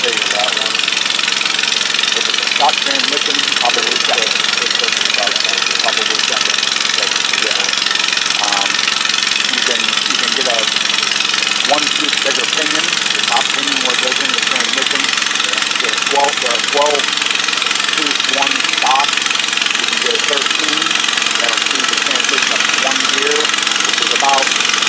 hesitate about one. If it's a stock transmission, probably second. It's a stock transmission, probably second. But, yeah. Um, you can you can get a one tooth bigger pinion, the top pinion where it goes in the transmission. Yeah. The 12, the 12 tooth one stock. You can get a 13. That'll see the transmission of one gear, which is about